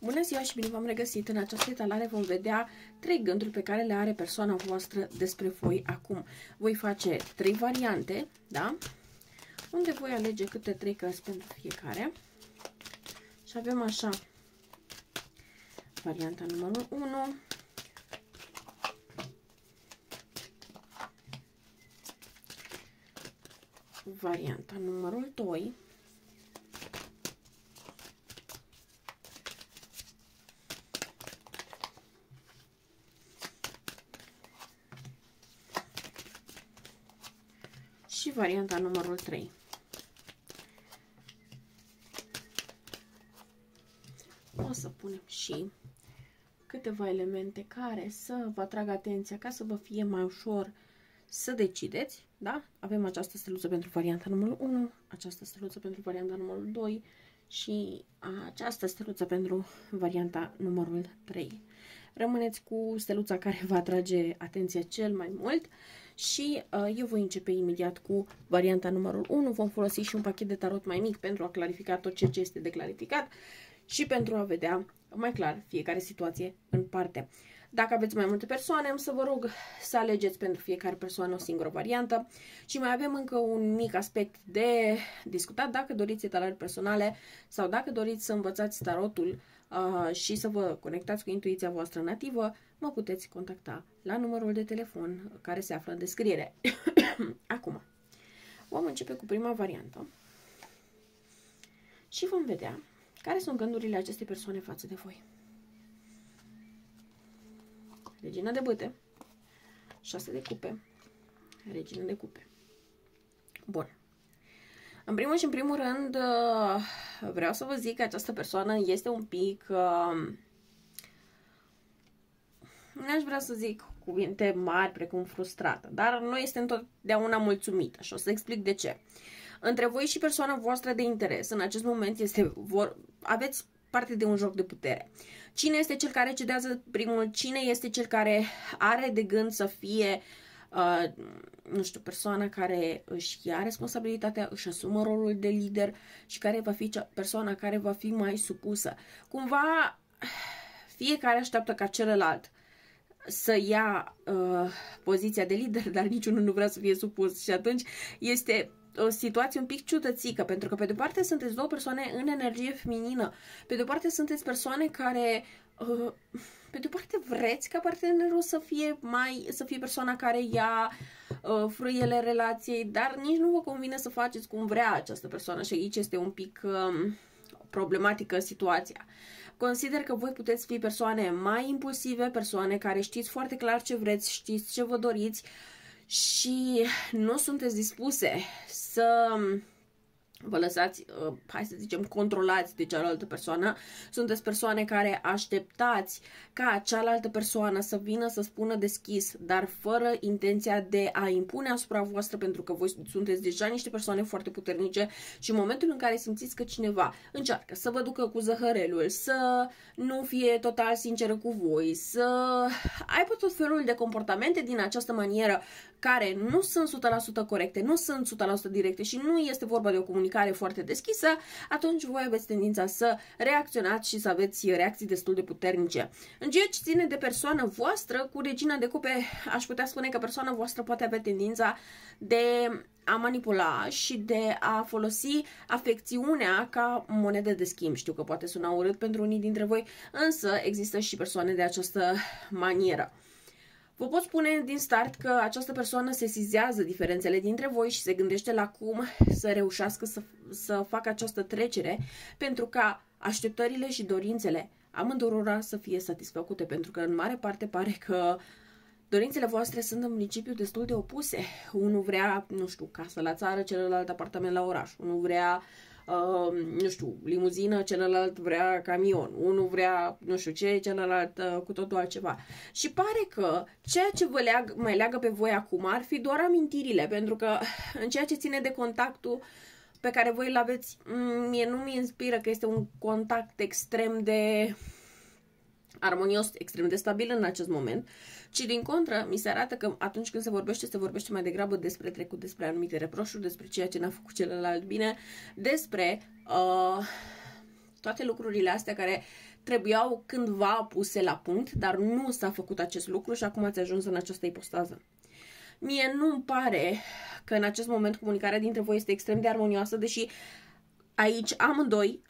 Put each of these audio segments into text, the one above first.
Bună ziua și bine v-am regăsit! În această etalare vom vedea trei gânduri pe care le are persoana voastră despre voi acum. Voi face trei variante, da? Unde voi alege câte trei cărți pentru fiecare. Și avem așa varianta numărul 1, varianta numărul 2, varianta numărul 3. O să punem și câteva elemente care să vă atragă atenția ca să vă fie mai ușor să decideți, da? Avem această steluță pentru varianta numărul 1, această steluță pentru varianta numărul 2 și această steluță pentru varianta numărul 3. Rămâneți cu steluța care vă atrage atenția cel mai mult și uh, eu voi începe imediat cu varianta numărul 1. Vom folosi și un pachet de tarot mai mic pentru a clarifica tot ce este de clarificat și pentru a vedea mai clar fiecare situație în parte. Dacă aveți mai multe persoane, am să vă rog să alegeți pentru fiecare persoană o singură variantă și mai avem încă un mic aspect de discutat dacă doriți etalări personale sau dacă doriți să învățați tarotul uh, și să vă conectați cu intuiția voastră nativă, mă puteți contacta la numărul de telefon care se află în descriere. Acum, vom începe cu prima variantă și vom vedea care sunt gândurile acestei persoane față de voi. Regina de băte, 6 de cupe, regina de cupe. Bun. În primul și în primul rând, uh, vreau să vă zic că această persoană este un pic... Uh, nu aș vrea să zic cuvinte mari precum frustrată, dar nu este întotdeauna mulțumită și o să explic de ce. Între voi și persoana voastră de interes, în acest moment este vor, aveți parte de un joc de putere. Cine este cel care cedează primul? Cine este cel care are de gând să fie uh, nu știu, persoana care își ia responsabilitatea, își asumă rolul de lider și care va fi cea, persoana care va fi mai supusă. Cumva fiecare așteaptă ca celălalt să ia uh, poziția de lider, dar niciunul nu vrea să fie supus și atunci este o situație un pic ciudățică, pentru că pe de parte sunteți două persoane în energie feminină, pe de parte sunteți persoane care uh, pe de parte vreți ca partenerul să fie mai, să fie persoana care ia uh, frâiele relației, dar nici nu vă convine să faceți cum vrea această persoană și aici este un pic uh, problematică situația. Consider că voi puteți fi persoane mai impulsive, persoane care știți foarte clar ce vreți, știți ce vă doriți, și nu sunteți dispuse să vă lăsați, uh, hai să zicem, controlați de cealaltă persoană, sunteți persoane care așteptați ca cealaltă persoană să vină să spună deschis, dar fără intenția de a impune asupra voastră, pentru că voi sunteți deja niște persoane foarte puternice și în momentul în care simțiți că cineva încearcă să vă ducă cu zăhărelul, să nu fie total sinceră cu voi, să aibă tot felul de comportamente din această manieră care nu sunt 100% corecte, nu sunt 100% directe și nu este vorba de o comunicare foarte deschisă, atunci voi aveți tendința să reacționați și să aveți reacții destul de puternice. În ceea ce ține de persoană voastră, cu regina de cupe, aș putea spune că persoana voastră poate avea tendința de a manipula și de a folosi afecțiunea ca monedă de schimb. Știu că poate suna urât pentru unii dintre voi, însă există și persoane de această manieră. Vă pot spune din start că această persoană sesizează diferențele dintre voi și se gândește la cum să reușească să, să facă această trecere pentru ca așteptările și dorințele amândurora să fie satisfăcute, pentru că în mare parte pare că dorințele voastre sunt în principiu destul de opuse. Unul vrea, nu știu, casă la țară, celălalt apartament la oraș. Unul vrea uh, nu știu, limuzină, celălalt vrea camion, unul vrea nu știu ce, celălalt uh, cu totul altceva. Și pare că ceea ce vă leagă, mai leagă pe voi acum ar fi doar amintirile, pentru că în ceea ce ține de contactul pe care voi îl aveți, mm, mie nu mi inspiră că este un contact extrem de armonios, extrem de stabil în acest moment, ci din contră mi se arată că atunci când se vorbește, se vorbește mai degrabă despre trecut, despre anumite reproșuri, despre ceea ce n-a făcut celălalt bine, despre uh, Toate lucrurile astea care trebuiau cândva puse la punct, dar nu s-a făcut acest lucru și acum ați ajuns în această ipostază. Mie nu-mi pare că în acest moment comunicarea dintre voi este extrem de armonioasă, deși aici amândoi, uh,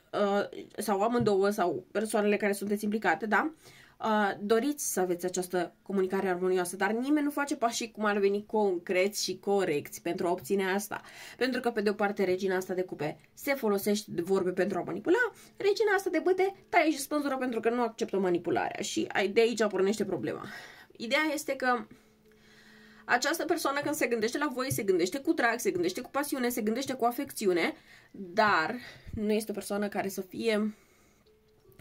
sau amândouă, sau persoanele care sunteți implicate, da, uh, doriți să aveți această comunicare armonioasă, dar nimeni nu face pașii cum ar veni concreți și corecți pentru a obține asta. Pentru că, pe de o parte, regina asta de cupe se folosește de vorbe pentru a manipula, regina asta de băte taie și spânzură pentru că nu acceptă manipularea și de aici pornește problema. Ideea este că această persoană când se gândește la voi, se gândește cu drag, se gândește cu pasiune, se gândește cu afecțiune, dar nu este o persoană care să fie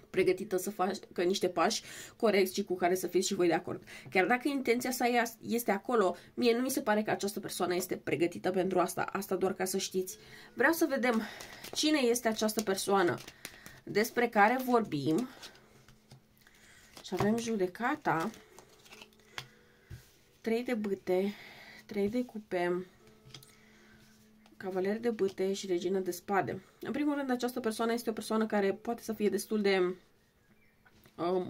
pregătită să facă niște pași corecți și cu care să fiți și voi de acord. Chiar dacă intenția sa este acolo, mie nu mi se pare că această persoană este pregătită pentru asta. Asta doar ca să știți. Vreau să vedem cine este această persoană despre care vorbim. Și avem judecata. 3 de bâte, 3 de cupe, cavaler de bâte și regină de spade. În primul rând, această persoană este o persoană care poate să fie destul de uh,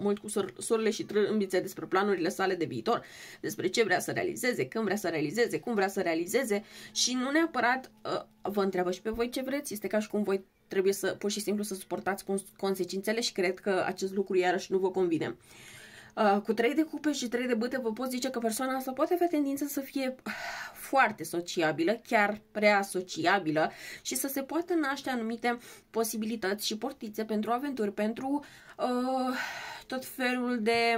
mult cu sorile și trâmbițe despre planurile sale de viitor, despre ce vrea să realizeze, când vrea să realizeze, cum vrea să realizeze și nu neapărat uh, vă întreabă și pe voi ce vreți, este ca și cum voi trebuie să pur și simplu să suportați consecințele și cred că acest lucru iarăși nu vă convine. Uh, Uh, cu trei de cupe și trei de bâte vă pot zice că persoana asta poate avea tendință să fie uh, foarte sociabilă, chiar prea sociabilă și să se poată naște anumite posibilități și portițe pentru aventuri, pentru uh, tot felul de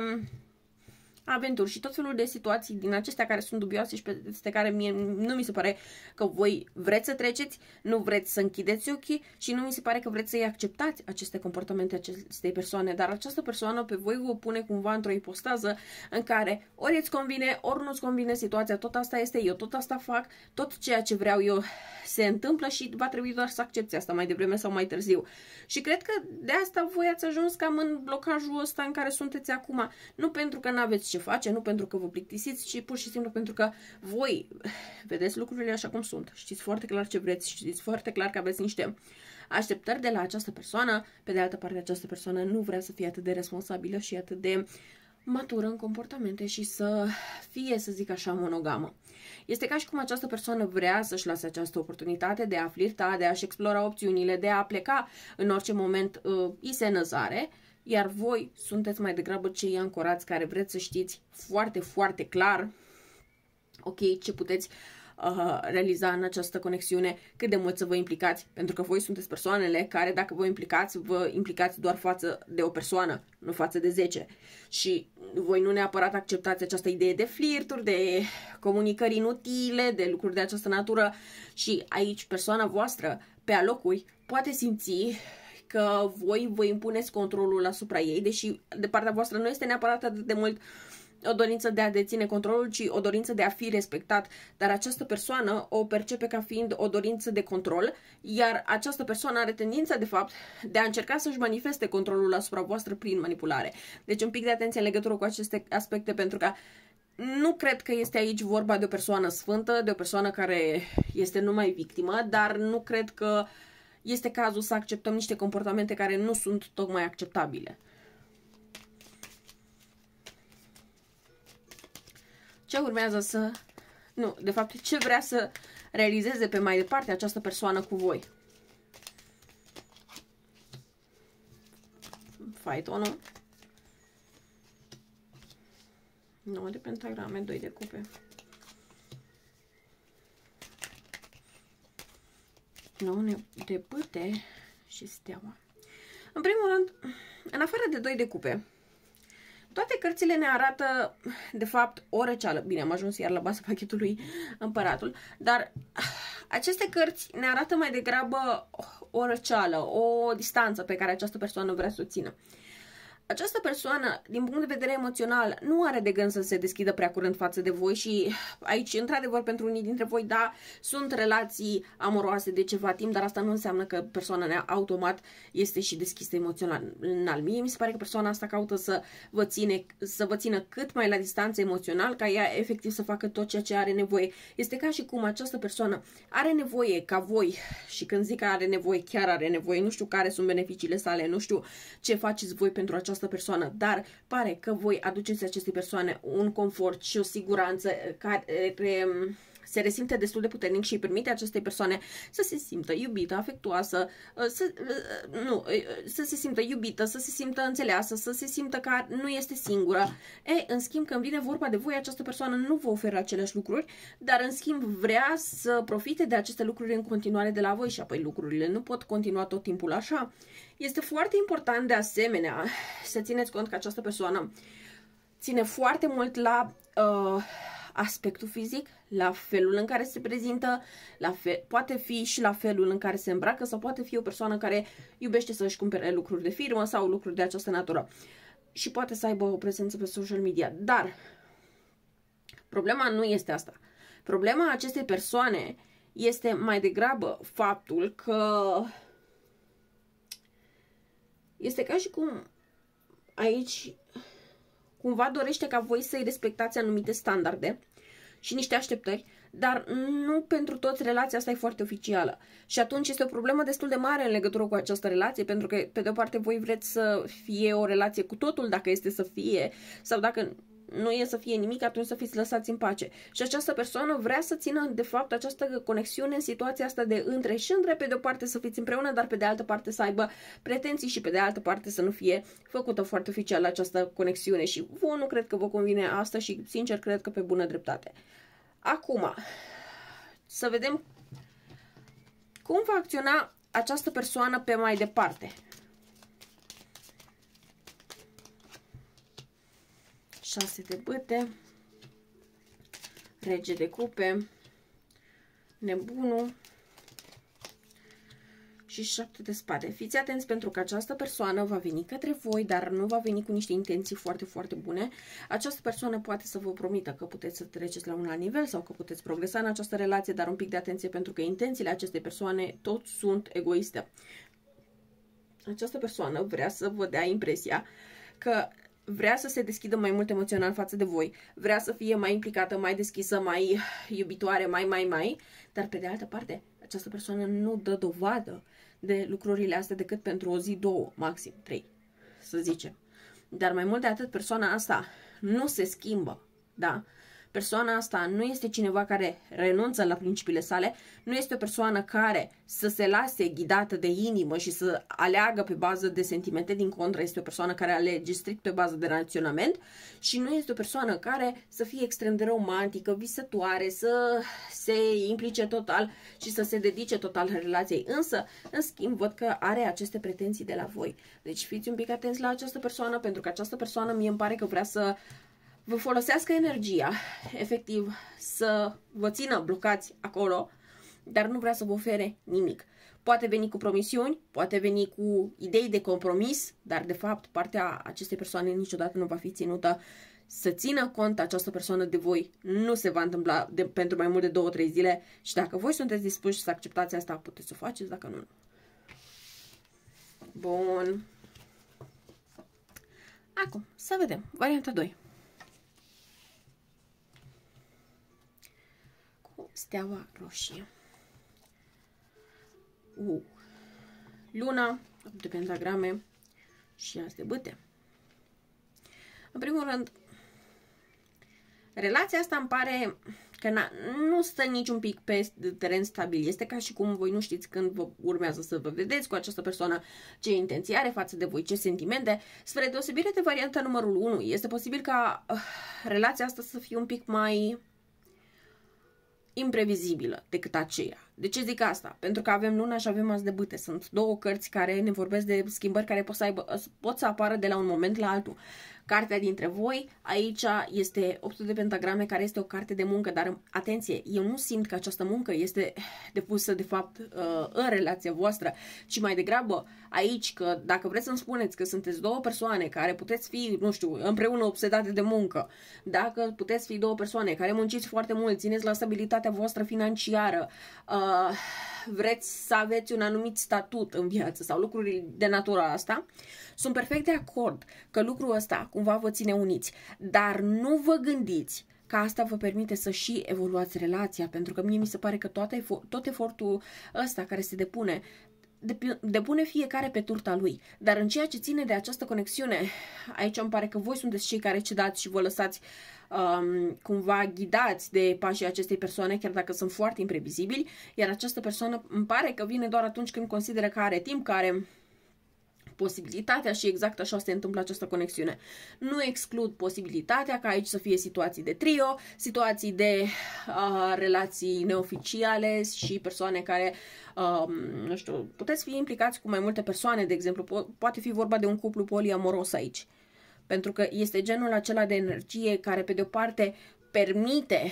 aventuri și tot felul de situații din acestea care sunt dubioase și peste care mie nu mi se pare că voi vreți să treceți, nu vreți să închideți ochii și nu mi se pare că vreți să-i acceptați aceste comportamente acestei persoane, dar această persoană pe voi vă pune cumva într-o ipostază în care ori îți convine, ori nu-ți convine situația, tot asta este eu, tot asta fac, tot ceea ce vreau eu se întâmplă și va trebui doar să accepti asta mai devreme sau mai târziu. Și cred că de asta voi ați ajuns cam în blocajul ăsta în care sunteți acum, nu pentru că nu aveți ce face, nu pentru că vă plictisiți, ci pur și simplu pentru că voi vedeți lucrurile așa cum sunt. Știți foarte clar ce vreți, știți foarte clar că aveți niște așteptări de la această persoană. Pe de altă parte, această persoană nu vrea să fie atât de responsabilă și atât de matură în comportamente și să fie, să zic așa, monogamă. Este ca și cum această persoană vrea să-și lase această oportunitate de a flirta, de a-și explora opțiunile, de a pleca în orice moment uh, i se năzare, iar voi sunteți mai degrabă cei ancorați care vreți să știți foarte, foarte clar ok, ce puteți uh, realiza în această conexiune, cât de mult să vă implicați, pentru că voi sunteți persoanele care, dacă vă implicați, vă implicați doar față de o persoană, nu față de 10. Și voi nu neapărat acceptați această idee de flirturi, de comunicări inutile, de lucruri de această natură și aici persoana voastră, pe alocui, poate simți că voi vă impuneți controlul asupra ei, deși de partea voastră nu este neapărat atât de mult o dorință de a deține controlul, ci o dorință de a fi respectat, dar această persoană o percepe ca fiind o dorință de control, iar această persoană are tendința, de fapt, de a încerca să-și manifeste controlul asupra voastră prin manipulare. Deci un pic de atenție în legătură cu aceste aspecte, pentru că nu cred că este aici vorba de o persoană sfântă, de o persoană care este numai victimă, dar nu cred că uh, este cazul să acceptăm niște comportamente care nu sunt tocmai acceptabile. Ce urmează să... Nu, de fapt, ce vrea să realizeze pe mai departe această persoană cu voi? Faitonul. 9 de pentagrame, 2 de cupe. 9 de pâte și steaua. În primul rând, în afară de doi de cupe, toate cărțile ne arată, de fapt, o răceală. Bine, am ajuns iar la baza pachetului Împăratul, dar aceste cărți ne arată mai degrabă o răceală, o distanță pe care această persoană vrea să o țină. Această persoană, din punct de vedere emoțional, nu are de gând să se deschidă prea curând față de voi și aici, într-adevăr, pentru unii dintre voi, da, sunt relații amoroase de ceva timp, dar asta nu înseamnă că persoana nea automat este și deschisă emoțional. În al mie mi se pare că persoana asta caută să vă, ține, să vă țină cât mai la distanță emoțional, ca ea efectiv să facă tot ceea ce are nevoie. Este ca și cum această persoană are nevoie ca voi, și când zic că are nevoie, chiar are nevoie, nu știu care sunt beneficiile sale, nu știu ce faceți voi pentru această această persoană, dar pare că voi aduceți acestei persoane un confort și o siguranță care se resimte destul de puternic și îi permite acestei persoane să se simtă iubită, afectuoasă, uh, să, uh, nu, uh, să se simtă iubită, să se simtă înțeleasă, să se simtă că nu este singură. E, în schimb, când vine vorba de voi, această persoană nu vă oferă aceleași lucruri, dar în schimb vrea să profite de aceste lucruri în continuare de la voi și apoi lucrurile nu pot continua tot timpul așa. Este foarte important de asemenea să țineți cont că această persoană ține foarte mult la uh, aspectul fizic, la felul în care se prezintă, la fel, poate fi și la felul în care se îmbracă sau poate fi o persoană care iubește să-și cumpere lucruri de firmă sau lucruri de această natură și poate să aibă o prezență pe social media. Dar problema nu este asta. Problema acestei persoane este mai degrabă faptul că este ca și cum aici cumva dorește ca voi să-i respectați anumite standarde și niște așteptări, dar nu pentru toți relația asta e foarte oficială. Și atunci este o problemă destul de mare în legătură cu această relație, pentru că, pe de o parte, voi vreți să fie o relație cu totul, dacă este să fie, sau dacă nu e să fie nimic, atunci să fiți lăsați în pace. Și această persoană vrea să țină, de fapt, această conexiune în situația asta de între și între, pe de o parte să fiți împreună, dar pe de altă parte să aibă pretenții și pe de altă parte să nu fie făcută foarte oficial această conexiune și vă nu cred că vă convine asta și, sincer, cred că pe bună dreptate. Acum, să vedem cum va acționa această persoană pe mai departe. 6 de băte, rege de cupe, nebunul și 7 de spade. Fiți atenți pentru că această persoană va veni către voi, dar nu va veni cu niște intenții foarte, foarte bune. Această persoană poate să vă promită că puteți să treceți la un alt nivel sau că puteți progresa în această relație, dar un pic de atenție pentru că intențiile acestei persoane tot sunt egoiste. Această persoană vrea să vă dea impresia că vrea să se deschidă mai mult emoțional față de voi, vrea să fie mai implicată, mai deschisă, mai iubitoare, mai, mai, mai, dar pe de altă parte, această persoană nu dă dovadă de lucrurile astea decât pentru o zi, două, maxim, trei, să zicem. Dar mai mult de atât, persoana asta nu se schimbă, da? Persoana asta nu este cineva care renunță la principiile sale, nu este o persoană care să se lase ghidată de inimă și să aleagă pe bază de sentimente, din contră este o persoană care alege strict pe bază de raționament și nu este o persoană care să fie extrem de romantică, visătoare, să se implice total și să se dedice total relației. Însă, în schimb, văd că are aceste pretenții de la voi. Deci fiți un pic atenți la această persoană, pentru că această persoană mie îmi pare că vrea să vă folosească energia, efectiv, să vă țină blocați acolo, dar nu vrea să vă ofere nimic. Poate veni cu promisiuni, poate veni cu idei de compromis, dar de fapt partea acestei persoane niciodată nu va fi ținută să țină cont această persoană de voi. Nu se va întâmpla de, pentru mai mult de 2-3 zile și dacă voi sunteți dispuși să acceptați asta, puteți să o faceți, dacă nu, nu. Bun. Acum, să vedem. Varianta 2. Steaua roșie. Uh. Luna, de pentagrame și azi de bâte. În primul rând, relația asta îmi pare că nu stă niciun pic pe teren stabil. Este ca și cum voi nu știți când vă urmează să vă vedeți cu această persoană, ce intenții are față de voi, ce sentimente. Spre deosebire de varianta numărul 1, este posibil ca uh, relația asta să fie un pic mai imprevizibilă decât aceea. De ce zic asta? Pentru că avem luna și avem azi de bâte. Sunt două cărți care ne vorbesc de schimbări care pot să, aibă, pot să apară de la un moment la altul. Cartea dintre voi. Aici este 8 de pentagrame, care este o carte de muncă, dar atenție, eu nu simt că această muncă este depusă, de fapt, uh, în relația voastră, ci mai degrabă aici, că dacă vreți să-mi spuneți că sunteți două persoane care puteți fi, nu știu, împreună obsedate de muncă, dacă puteți fi două persoane care munciți foarte mult, țineți la stabilitatea voastră financiară, uh, vreți să aveți un anumit statut în viață sau lucruri de natura asta, sunt perfect de acord că lucrul ăsta cumva vă ține uniți, dar nu vă gândiți că asta vă permite să și evoluați relația, pentru că mie mi se pare că toate, tot efortul ăsta care se depune depune fiecare pe turta lui. Dar în ceea ce ține de această conexiune, aici îmi pare că voi sunteți cei care cedați și vă lăsați um, cumva ghidați de pașii acestei persoane, chiar dacă sunt foarte imprevizibili, iar această persoană îmi pare că vine doar atunci când consideră că are timp, care posibilitatea și exact așa se întâmplă această conexiune. Nu exclud posibilitatea ca aici să fie situații de trio, situații de uh, relații neoficiale și persoane care, uh, nu știu, puteți fi implicați cu mai multe persoane, de exemplu, po- poate fi vorba de un cuplu poliamoros aici. Pentru că este genul acela de energie care, pe de o parte, permite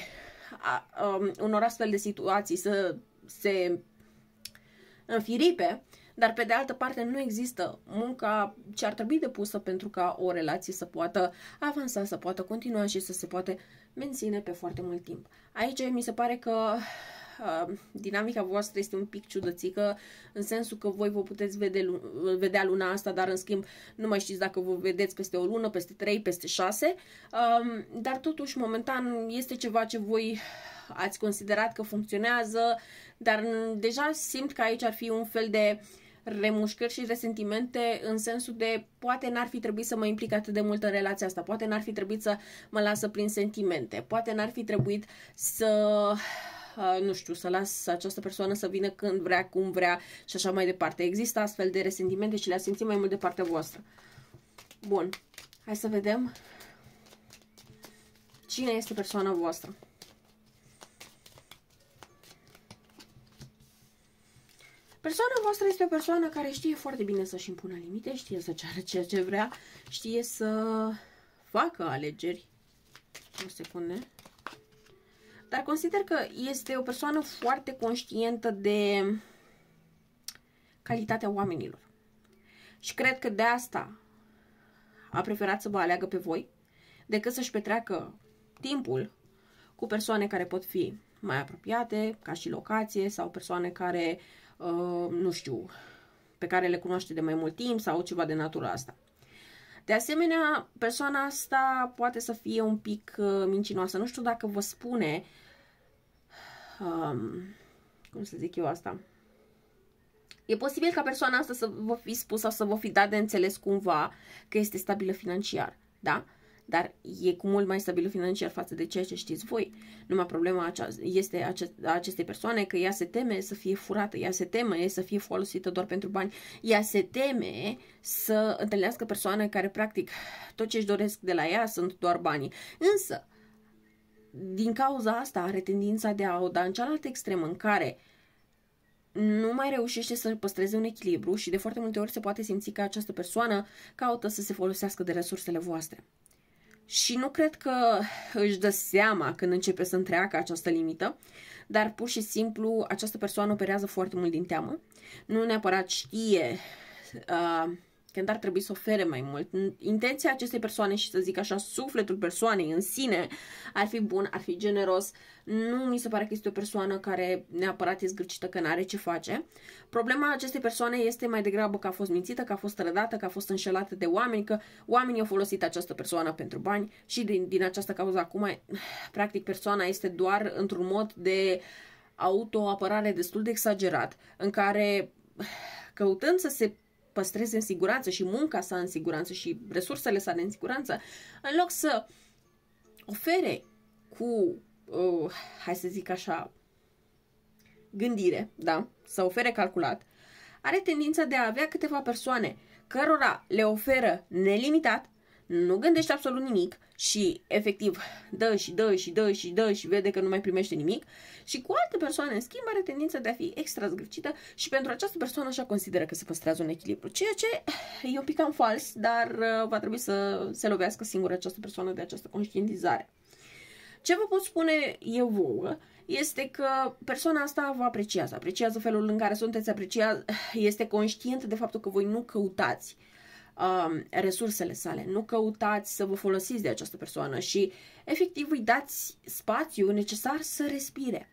a, um, unor astfel de situații să se înfiripe, dar pe de altă parte nu există munca ce ar trebui depusă pentru ca o relație să poată avansa, să poată continua și să se poate menține pe foarte mult timp. Aici mi se pare că uh, dinamica voastră este un pic ciudățică, în sensul că voi vă puteți vede, vedea luna asta, dar în schimb nu mai știți dacă vă vedeți peste o lună, peste trei, peste șase, uh, dar totuși momentan este ceva ce voi ați considerat că funcționează, dar deja simt că aici ar fi un fel de uh, remușcări și resentimente în sensul de poate n-ar fi trebuit să mă implic atât de mult în relația asta, poate n-ar fi trebuit să mă lasă prin sentimente, poate n-ar fi trebuit să uh, nu știu, să las această persoană să vină când vrea, cum vrea și așa mai departe. Există astfel de resentimente și le-a simțit mai mult de partea voastră. Bun, hai să vedem cine este persoana voastră. Persoana voastră este o persoană care știe foarte bine să-și impună limite, știe să ceară ceea ce vrea, știe să facă alegeri. O secundă. Dar consider că este o persoană foarte conștientă de calitatea oamenilor. Și cred că de asta a preferat să vă aleagă pe voi, decât să-și petreacă timpul cu persoane care pot fi mai apropiate, ca și locație, sau persoane care Uh, nu știu, pe care le cunoaște de mai mult timp sau ceva de natura asta. De asemenea, persoana asta poate să fie un pic uh, mincinoasă. Nu știu dacă vă spune, um, cum să zic eu asta, E posibil ca persoana asta să vă fi spus sau să vă fi dat de înțeles cumva că este stabilă financiar, da? Dar e cu mult mai stabil financiar față de ceea ce știți voi. Numai problema este a acestei persoane că ea se teme să fie furată, ea se teme să fie folosită doar pentru bani, ea se teme să întâlnească persoane care practic tot ce își doresc de la ea sunt doar banii. Însă, din cauza asta are tendința de a o da în cealaltă extremă în care nu mai reușește să păstreze un echilibru și de foarte multe ori se poate simți că această persoană caută să se folosească de resursele voastre și nu cred că își dă seama când începe să întreacă această limită, dar pur și simplu această persoană operează foarte mult din teamă. Nu neapărat știe uh, când ar trebui să ofere mai mult. Intenția acestei persoane și să zic așa, sufletul persoanei în sine ar fi bun, ar fi generos. Nu mi se pare că este o persoană care neapărat e zgârcită că n-are ce face. Problema acestei persoane este mai degrabă că a fost mințită, că a fost trădată, că a fost înșelată de oameni, că oamenii au folosit această persoană pentru bani și din, din această cauză acum, practic, persoana este doar într-un mod de autoapărare destul de exagerat, în care căutând să se păstreze în siguranță și munca sa în siguranță și resursele sale în siguranță, în loc să ofere cu, uh, hai să zic așa, gândire, da, să ofere calculat, are tendința de a avea câteva persoane cărora le oferă nelimitat, nu gândește absolut nimic și efectiv dă și dă și dă și dă și vede că nu mai primește nimic și cu alte persoane în schimb are tendința de a fi extra zgârcită și pentru această persoană așa consideră că se păstrează un echilibru, ceea ce e un pic cam fals, dar uh, va trebui să se lovească singură această persoană de această conștientizare. Ce vă pot spune eu vouă este că persoana asta vă apreciază, apreciază felul în care sunteți, apreciază, este conștient de faptul că voi nu căutați um, resursele sale, nu căutați să vă folosiți de această persoană și efectiv îi dați spațiu necesar să respire.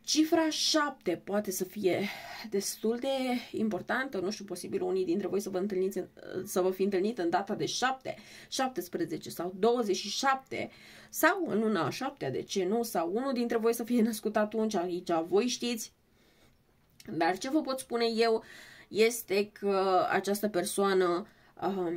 Cifra 7 poate să fie destul de importantă, nu știu, posibil unii dintre voi să vă, întâlniți, să vă fi întâlnit în data de 7, 17 sau 27 sau în luna 7, de ce nu, sau unul dintre voi să fie născut atunci, aici voi știți. Dar ce vă pot spune eu este că această persoană um,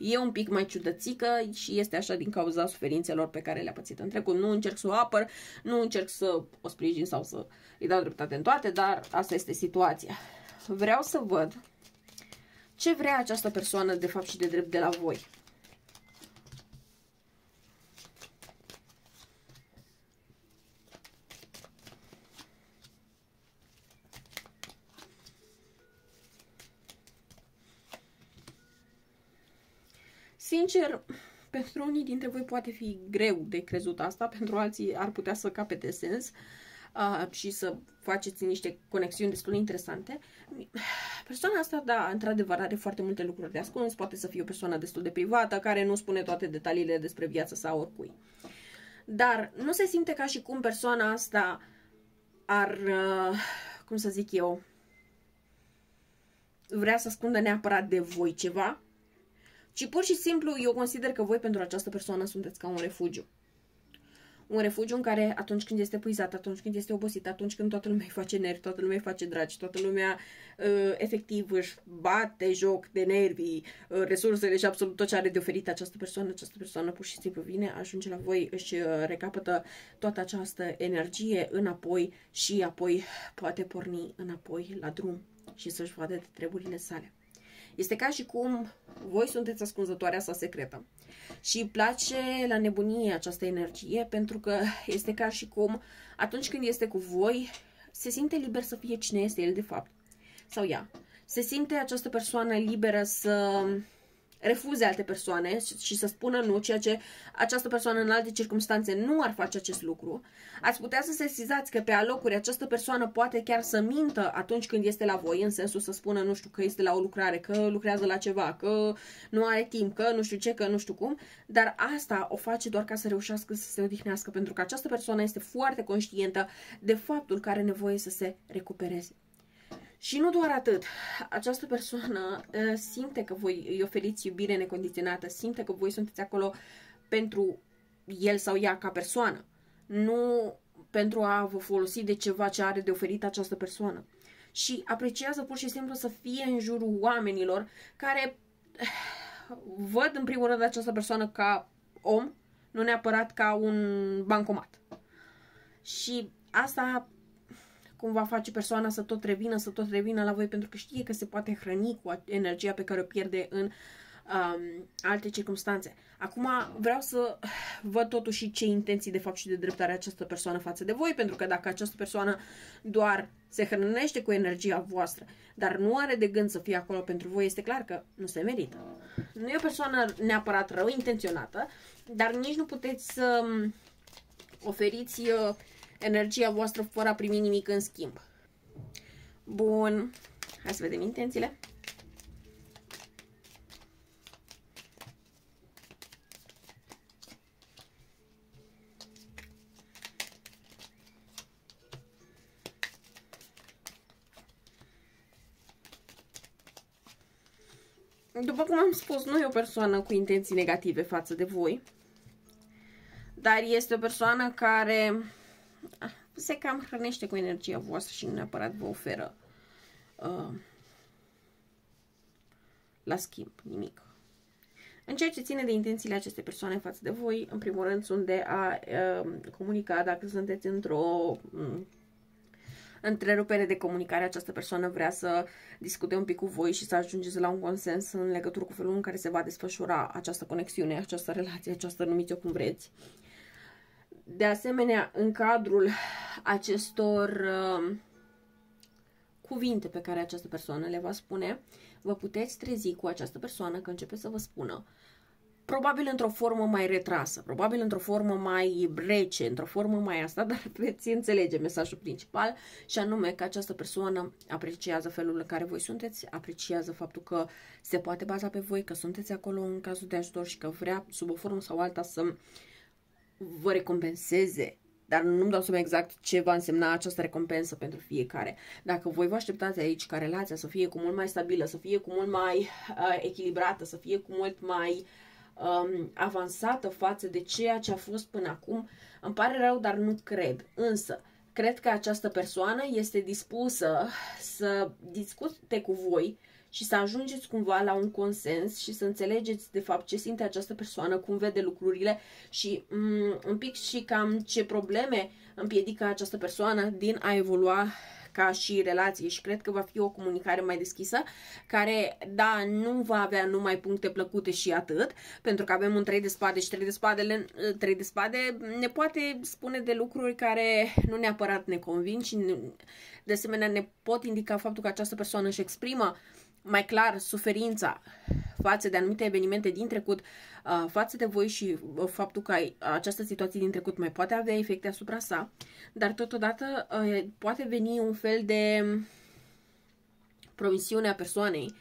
e un pic mai ciudățică și este așa din cauza suferințelor pe care le-a pățit în trecut. Nu încerc să o apăr, nu încerc să o sprijin sau să îi dau dreptate în toate, dar asta este situația. Vreau să văd ce vrea această persoană de fapt și de drept de la voi. Sincer, pentru unii dintre voi poate fi greu de crezut asta, pentru alții ar putea să capete sens uh, și să faceți niște conexiuni destul de interesante. Persoana asta, da, într-adevăr, are foarte multe lucruri de ascuns, poate să fie o persoană destul de privată, care nu spune toate detaliile despre viața sa oricui. Dar nu se simte ca și cum persoana asta ar, uh, cum să zic eu, vrea să ascundă neapărat de voi ceva, ci pur și simplu eu consider că voi pentru această persoană sunteți ca un refugiu. Un refugiu în care atunci când este puizat, atunci când este obosit, atunci când toată lumea îi face nervi, toată lumea îi face dragi, toată lumea uh, efectiv își bate joc de nervi, uh, resursele și absolut tot ce are de oferit această persoană, această persoană pur și simplu vine, ajunge la voi, își uh, recapătă toată această energie înapoi și apoi poate porni înapoi la drum și să-și vadă de treburile sale. Este ca și cum voi sunteți ascunzătoarea sa secretă. Și îi place la nebunie această energie pentru că este ca și cum atunci când este cu voi se simte liber să fie cine este el de fapt. Sau ea. Se simte această persoană liberă să refuze alte persoane și să spună nu, ceea ce această persoană în alte circunstanțe nu ar face acest lucru, ați putea să sesizați că pe alocuri această persoană poate chiar să mintă atunci când este la voi, în sensul să spună, nu știu, că este la o lucrare, că lucrează la ceva, că nu are timp, că nu știu ce, că nu știu cum, dar asta o face doar ca să reușească să se odihnească, pentru că această persoană este foarte conștientă de faptul că are nevoie să se recupereze. Și nu doar atât, această persoană uh, simte că voi îi oferiți iubire necondiționată, simte că voi sunteți acolo pentru el sau ea ca persoană, nu pentru a vă folosi de ceva ce are de oferit această persoană. Și apreciază pur și simplu să fie în jurul oamenilor care uh, văd în primul rând această persoană ca om, nu neapărat ca un bancomat. Și asta cumva face persoana să tot revină, să tot revină la voi pentru că știe că se poate hrăni cu energia pe care o pierde în um, alte circunstanțe. Acum vreau să văd totuși ce intenții de fapt și de drept are această persoană față de voi, pentru că dacă această persoană doar se hrănește cu energia voastră, dar nu are de gând să fie acolo pentru voi, este clar că nu se merită. Nu e o persoană neapărat rău intenționată, dar nici nu puteți să oferiți uh, energia voastră fără a primi nimic în schimb. Bun. Hai să vedem intențiile. După cum am spus, nu e o persoană cu intenții negative față de voi, dar este o persoană care se cam hrănește cu energia voastră și nu neapărat vă oferă uh, la schimb nimic. În ceea ce ține de intențiile acestei persoane față de voi, în primul rând sunt de a uh, comunica dacă sunteți într-o um, întrerupere de comunicare, această persoană vrea să discute un pic cu voi și să ajungeți la un consens în legătură cu felul în care se va desfășura această conexiune, această relație, această numiți-o cum vreți. De asemenea, în cadrul acestor uh, cuvinte pe care această persoană le va spune, vă puteți trezi cu această persoană că începe să vă spună. Probabil într-o formă mai retrasă, probabil într-o formă mai rece, într-o formă mai asta, dar veți înțelege mesajul principal și anume că această persoană apreciază felul în care voi sunteți, apreciază faptul că se poate baza pe voi, că sunteți acolo în cazul de ajutor și că vrea sub o formă sau alta să vă recompenseze dar nu-mi dau seama exact ce va însemna această recompensă pentru fiecare. Dacă voi vă așteptați aici ca relația să fie cu mult mai stabilă, să fie cu mult mai uh, echilibrată, să fie cu mult mai um, avansată față de ceea ce a fost până acum, îmi pare rău, dar nu cred. Însă, cred că această persoană este dispusă să discute cu voi și să ajungeți cumva la un consens și să înțelegeți de fapt ce simte această persoană, cum vede lucrurile și mm, un pic și cam ce probleme împiedică această persoană din a evolua ca și relație. Și cred că va fi o comunicare mai deschisă, care, da, nu va avea numai puncte plăcute și atât, pentru că avem un 3 de spade și 3 de spade, 3 de spade ne poate spune de lucruri care nu neapărat ne convin și de asemenea ne pot indica faptul că această persoană își exprimă mai clar suferința față de anumite evenimente din trecut, uh, față de voi și uh, faptul că această situație din trecut mai poate avea efecte asupra sa, dar totodată uh, poate veni un fel de promisiune a persoanei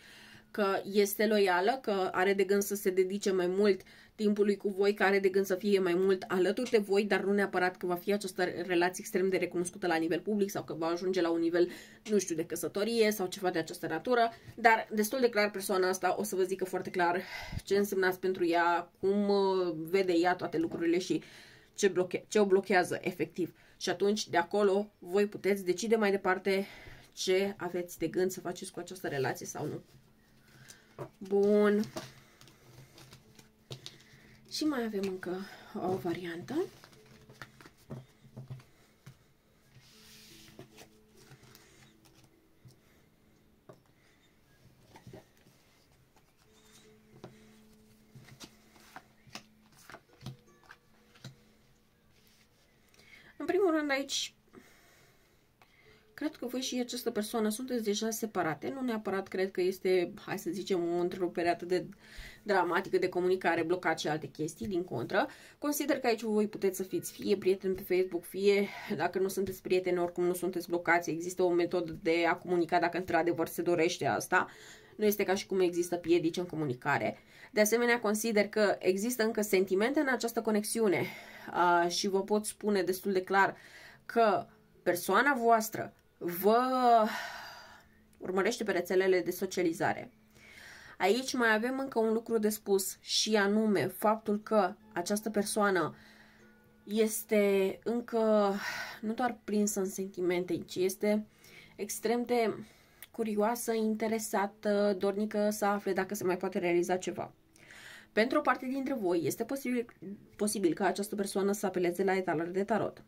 că este loială, că are de gând să se dedice mai mult timpului cu voi, care are de gând să fie mai mult alături de voi, dar nu neapărat că va fi această relație extrem de recunoscută la nivel public sau că va ajunge la un nivel, nu știu, de căsătorie sau ceva de această natură, dar destul de clar persoana asta o să vă zică foarte clar ce însemnați pentru ea, cum uh, vede ea toate lucrurile și ce, bloche- ce o blochează efectiv. Și atunci, de acolo, voi puteți decide mai departe ce aveți de gând să faceți cu această relație sau nu. Bun. Și mai avem încă o variantă. În primul rând aici Cred că voi și această persoană sunteți deja separate. Nu neapărat cred că este, hai să zicem, o întrerupere atât de dramatică de comunicare, blocat și alte chestii, din contră. Consider că aici voi puteți să fiți fie prieteni pe Facebook, fie, dacă nu sunteți prieteni, oricum nu sunteți blocați. Există o metodă de a comunica dacă într-adevăr se dorește asta. Nu este ca și cum există piedici în comunicare. De asemenea, consider că există încă sentimente în această conexiune uh, și vă pot spune destul de clar că persoana voastră vă urmărește pe rețelele de socializare. Aici mai avem încă un lucru de spus și anume faptul că această persoană este încă nu doar prinsă în sentimente, ci este extrem de curioasă, interesată, dornică să afle dacă se mai poate realiza ceva. Pentru o parte dintre voi este posibil, posibil ca această persoană să apeleze la etalări de tarot.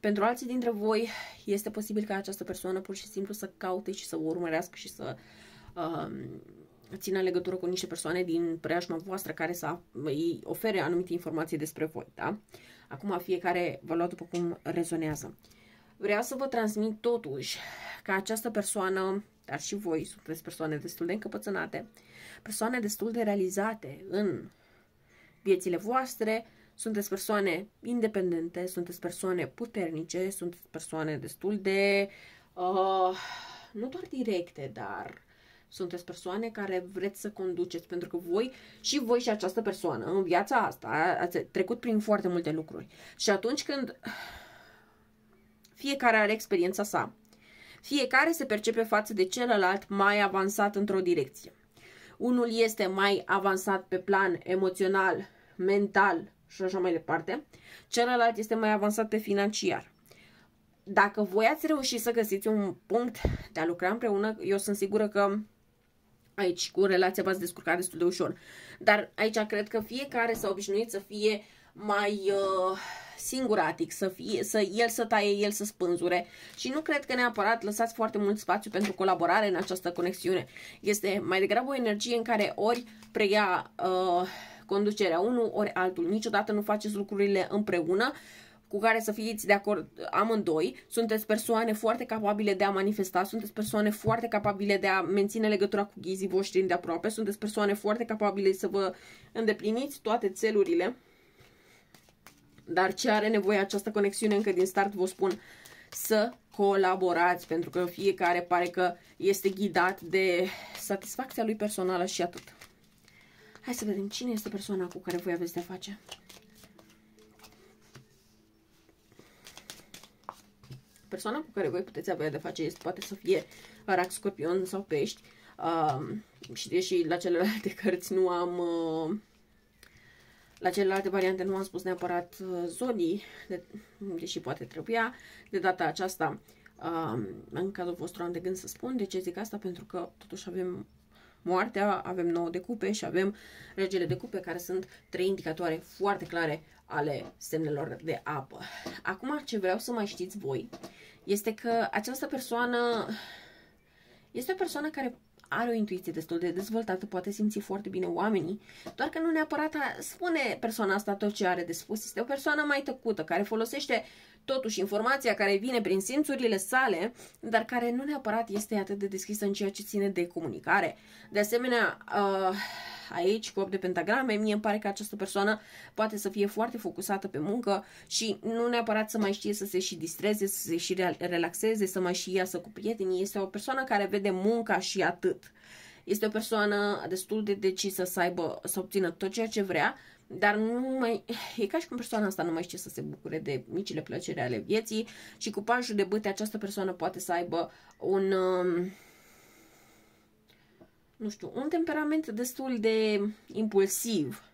Pentru alții dintre voi este posibil ca această persoană pur și simplu să caute și să o urmărească și să uh, țină legătură cu niște persoane din preajma voastră care să îi ofere anumite informații despre voi, da? Acum fiecare vă lua după cum rezonează. Vreau să vă transmit totuși că această persoană, dar și voi sunteți persoane destul de încăpățânate, persoane destul de realizate în viețile voastre, sunteți persoane independente, sunteți persoane puternice, sunteți persoane destul de, uh, nu doar directe, dar sunteți persoane care vreți să conduceți, pentru că voi și voi și această persoană în viața asta ați trecut prin foarte multe lucruri. Și atunci când fiecare are experiența sa, fiecare se percepe față de celălalt mai avansat într-o direcție. Unul este mai avansat pe plan emoțional, mental, și așa mai departe. Celălalt este mai avansat pe financiar. Dacă voi ați reușit să găsiți un punct de a lucra împreună, eu sunt sigură că aici cu relația v-ați descurcat destul de ușor. Dar aici cred că fiecare s-a obișnuit să fie mai uh, singuratic, să fie, să el să taie, el să spânzure și nu cred că neapărat lăsați foarte mult spațiu pentru colaborare în această conexiune. Este mai degrabă o energie în care ori preia uh, conducerea unul, ori altul. Niciodată nu faceți lucrurile împreună, cu care să fiți de acord amândoi, sunteți persoane foarte capabile de a manifesta, sunteți persoane foarte capabile de a menține legătura cu ghizii voștri de aproape, sunteți persoane foarte capabile să vă îndepliniți toate țelurile, dar ce are nevoie această conexiune încă din start, vă spun, să colaborați, pentru că fiecare pare că este ghidat de satisfacția lui personală și atât. Hai să vedem cine este persoana cu care voi aveți de face. Persoana cu care voi puteți avea de face este, poate să fie rac, scorpion sau pești. Uh, și deși la celelalte cărți nu am... Uh, la celelalte variante nu am spus neapărat uh, zodii, de, deși poate trebuia. De data aceasta, uh, în cazul vostru am de gând să spun. De ce zic asta? Pentru că totuși avem moartea, avem 9 de cupe și avem regele de cupe, care sunt trei indicatoare foarte clare ale semnelor de apă. Acum, ce vreau să mai știți voi, este că această persoană este o persoană care are o intuiție destul de dezvoltată, poate simți foarte bine oamenii, doar că nu neapărat spune persoana asta tot ce are de spus. Este o persoană mai tăcută, care folosește totuși informația care vine prin simțurile sale, dar care nu neapărat este atât de deschisă în ceea ce ține de comunicare. De asemenea, uh, aici cu 8 de pentagrame, mie îmi pare că această persoană poate să fie foarte focusată pe muncă și nu neapărat să mai știe să se și distreze, să se și relaxeze, să mai și iasă cu prietenii. Este o persoană care vede munca și atât. Este o persoană destul de decisă să aibă, să obțină tot ceea ce vrea, dar nu mai, e ca și cum persoana asta nu mai știe să se bucure de micile plăceri ale vieții și cu pajul de bâte această persoană poate să aibă un, um, nu știu, un temperament destul de impulsiv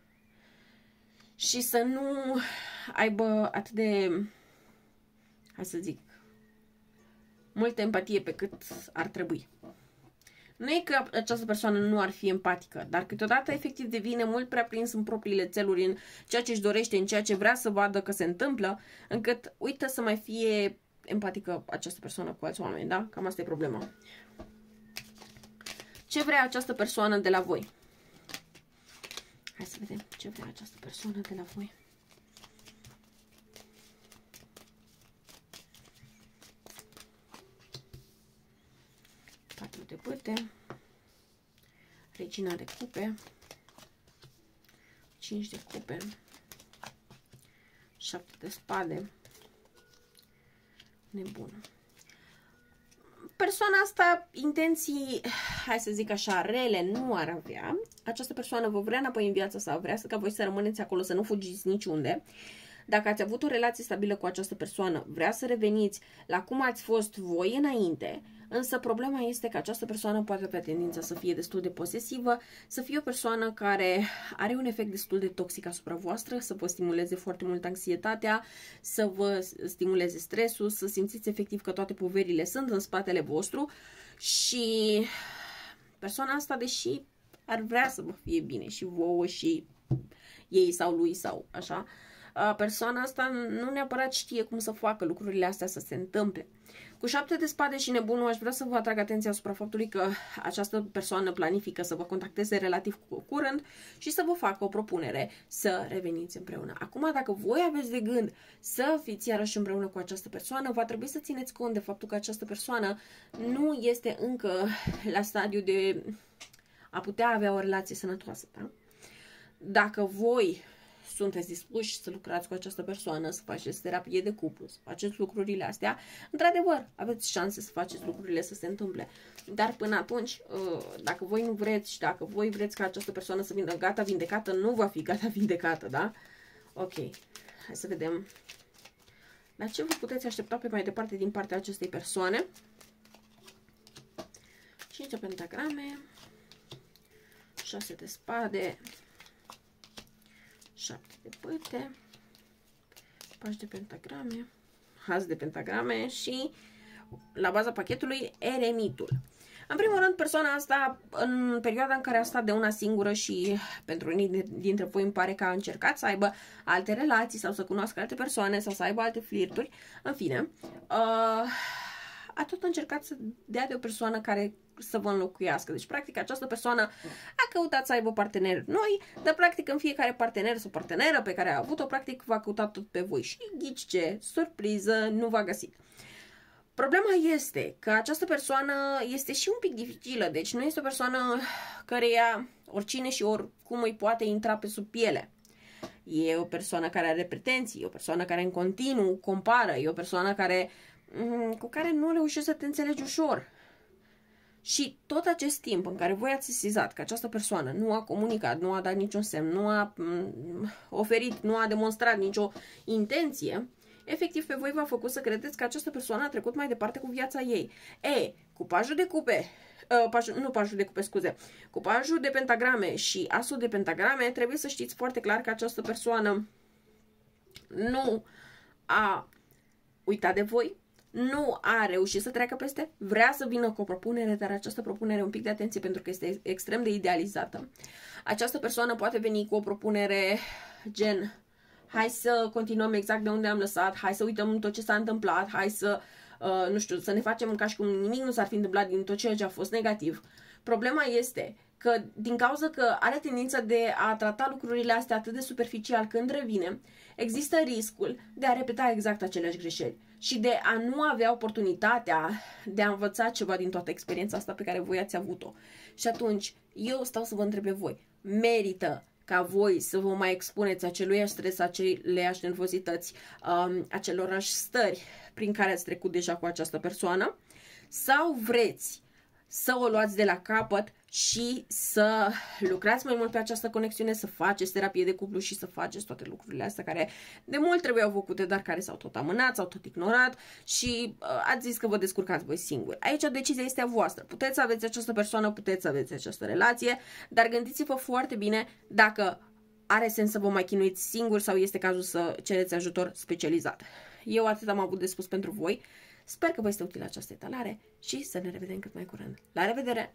și să nu aibă atât de, hai să zic, multă empatie pe cât ar trebui. Nu e că această persoană nu ar fi empatică, dar câteodată efectiv devine mult prea prins în propriile țeluri, în ceea ce își dorește, în ceea ce vrea să vadă că se întâmplă, încât uită să mai fie empatică această persoană cu alți oameni, da? Cam asta e problema. Ce vrea această persoană de la voi? Hai să vedem ce vrea această persoană de la voi. De bâte, regina de cupe, 5 de cupe, 7 de spade, nebună persoana asta intenții, hai să zic așa, rele nu ar avea. Această persoană vă vrea înapoi în viață sau vrea să ca voi să rămâneți acolo, să nu fugiți niciunde. Dacă ați avut o relație stabilă cu această persoană, vrea să reveniți la cum ați fost voi înainte, Însă problema este că această persoană poate avea tendința să fie destul de posesivă, să fie o persoană care are un efect destul de toxic asupra voastră, să vă stimuleze foarte mult anxietatea, să vă stimuleze stresul, să simțiți efectiv că toate poverile sunt în spatele vostru și persoana asta, deși ar vrea să vă fie bine și vouă și ei sau lui sau așa, persoana asta nu neapărat știe cum să facă lucrurile astea să se întâmple. Cu șapte de spade și nebunul aș vrea să vă atrag atenția asupra faptului că această persoană planifică să vă contacteze relativ curând și să vă facă o propunere să reveniți împreună. Acum, dacă voi aveți de gând să fiți iarăși împreună cu această persoană, va trebui să țineți cont de faptul că această persoană nu este încă la stadiu de a putea avea o relație sănătoasă. Da? Dacă voi sunteți dispuși să lucrați cu această persoană, să faceți terapie de cuplu, să faceți lucrurile astea, într-adevăr, aveți șanse să faceți lucrurile să se întâmple. Dar până atunci, uh, dacă voi nu vreți și dacă voi vreți ca această persoană să vină gata vindecată, nu va fi gata vindecată, da? Ok, hai să vedem la ce vă puteți aștepta pe mai departe din partea acestei persoane. 5 de pentagrame, 6 de spade, 7 de băte, pași de pentagrame, haz de pentagrame și la baza pachetului eremitul. În primul rând, persoana asta, în perioada în care a stat de una singură și pentru unii dintre voi îmi pare că a încercat să aibă alte relații sau să cunoască alte persoane sau să aibă alte flirturi, în fine, uh, a tot încercat să dea de o persoană care să vă înlocuiască. Deci, practic, această persoană a căutat să aibă parteneri noi, dar, practic, în fiecare partener sau parteneră pe care a avut-o, practic, va căuta tot pe voi. Și ghici ce, surpriză, nu v-a găsit. Problema este că această persoană este și un pic dificilă, deci nu este o persoană căreia oricine și oricum îi poate intra pe sub piele. E o persoană care are pretenții, e o persoană care în continuu compară, e o persoană care, mm, cu care nu reușești să te înțelegi ușor. Și tot acest timp în care voi ați sesizat că această persoană nu a comunicat, nu a dat niciun semn, nu a mm, oferit, nu a demonstrat nicio intenție, efectiv pe voi v-a făcut să credeți că această persoană a trecut mai departe cu viața ei. E, cu pajul de cupe, uh, pajul, nu pajul de cupe, scuze, cu pajul de pentagrame și asul de pentagrame, trebuie să știți foarte clar că această persoană nu a uitat de voi, nu a reușit să treacă peste, vrea să vină cu o propunere, dar această propunere, un pic de atenție pentru că este extrem de idealizată. Această persoană poate veni cu o propunere gen hai să continuăm exact de unde am lăsat, hai să uităm tot ce s-a întâmplat, hai să, uh, nu știu, să ne facem ca și cum nimic nu s-ar fi întâmplat din tot ceea ce a fost negativ. Problema este că din cauza că are tendința de a trata lucrurile astea atât de superficial când revine, există riscul de a repeta exact aceleași greșeli și de a nu avea oportunitatea de a învăța ceva din toată experiența asta pe care voi ați avut-o. Și atunci, eu stau să vă întreb voi, merită ca voi să vă mai expuneți acelui stres, aceleiași nervozități, um, acelorași stări prin care ați trecut deja cu această persoană sau vreți să o luați de la capăt și să lucrați mai mult pe această conexiune, să faceți terapie de cuplu și să faceți toate lucrurile astea care de mult trebuiau făcute, dar care s-au tot amânat, s-au tot ignorat și uh, ați zis că vă descurcați voi singuri. Aici decizia este a voastră. Puteți să aveți această persoană, puteți să aveți această relație, dar gândiți-vă foarte bine dacă are sens să vă mai chinuiți singuri sau este cazul să cereți ajutor specializat. Eu atât am avut de spus pentru voi. Sper că vă este utilă această etalare și să ne revedem cât mai curând. La revedere!